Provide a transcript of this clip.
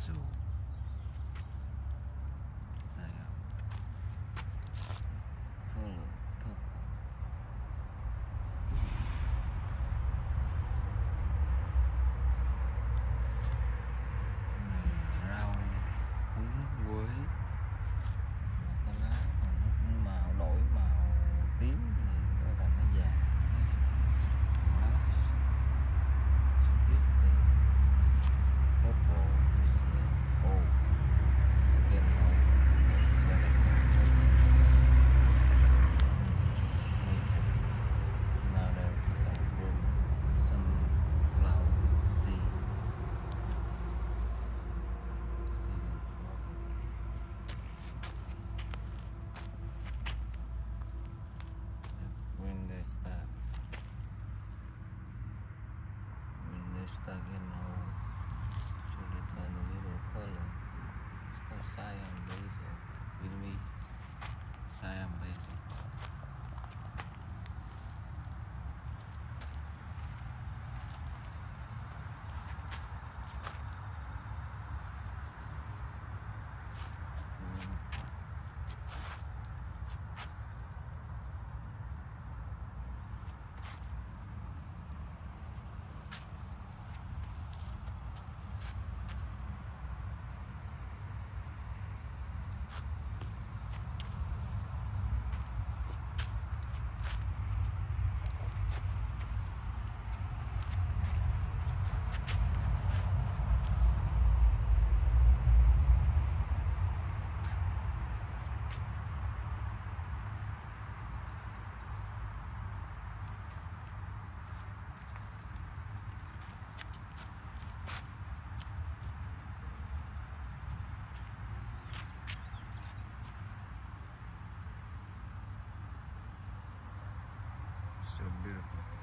Zoo. Cyan basil. Seu Deus.